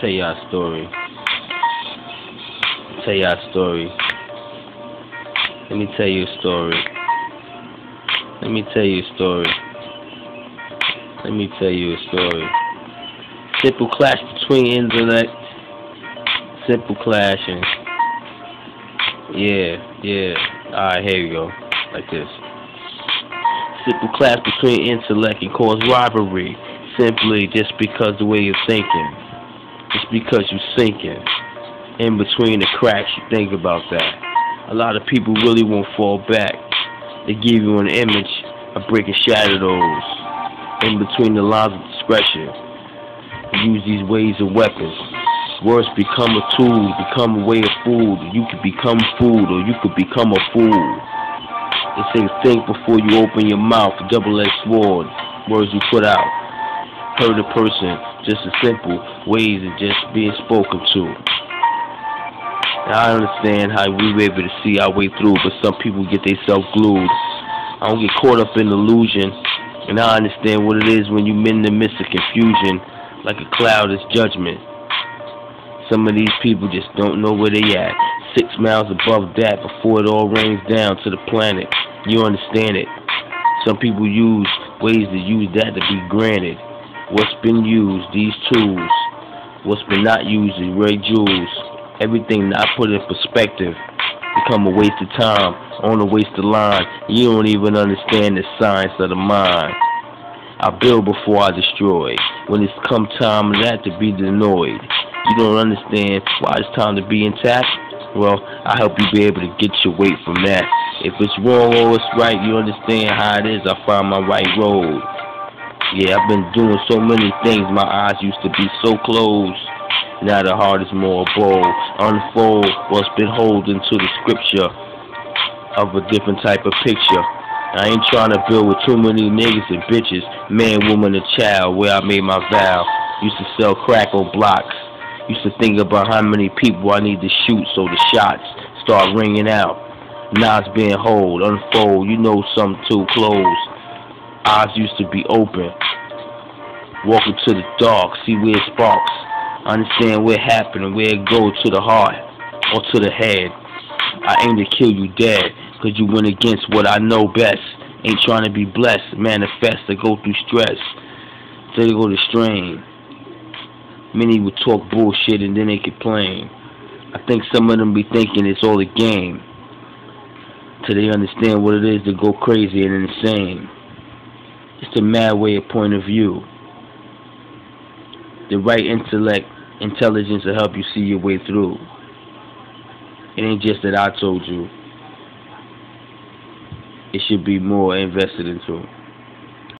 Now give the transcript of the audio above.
tell y'all a story. Tell y'all a story. Let me tell you a story. Let me tell you a story. Let me tell you a story. Simple clash between intellect. Simple clashing. Yeah, yeah. Alright, here we go. Like this. Simple clash between intellect and cause rivalry. Simply just because the way you're thinking. Just because you're sinking. In between the cracks, you think about that. A lot of people really won't fall back. They give you an image of breaking shadow those. In between the lines of discretion. Use these ways of weapons. Words become a tool, become a way of food. You could become food or you could become a fool. They say think before you open your mouth, double-edged sword. Words you put out. Hurt a person, just a simple ways of just being spoken to. Now, I understand how we were able to see our way through, but some people get themselves glued. I don't get caught up in illusion, and I understand what it is when you're in the midst of confusion, like a cloud is judgment. Some of these people just don't know where they at. Six miles above that before it all rains down to the planet. You understand it. Some people use ways to use that to be granted. What's been used, these tools. What's been not used is ray jewels. Everything not put in perspective become a waste of time, on a waste of line. You don't even understand the science of the mind. I build before I destroy. When it's come time that to be annoyed. You don't understand why it's time to be intact? Well, I help you be able to get your weight from that. If it's wrong or it's right, you understand how it is. I find my right road. Yeah, I've been doing so many things. My eyes used to be so closed. Now the heart is more bold. Unfold what's been holding to the scripture of a different type of picture. I ain't trying to build with too many niggas and bitches, man, woman, and child, where I made my vow. Used to sell crack on blocks. Used to think about how many people I need to shoot so the shots start ringing out. Now it's being hold, unfold, you know something too close. Eyes used to be open. Walking to the dark, see where it sparks. Understand it happened where it goes to the heart or to the head. I aim to kill you dead, cause you went against what I know best. Ain't trying to be blessed, manifest, or go through stress. They go to strain. Many would talk bullshit and then they complain. I think some of them be thinking it's all a game. Till they understand what it is to go crazy and insane. It's a mad way of point of view. The right intellect, intelligence to help you see your way through. It ain't just that I told you. It should be more invested into.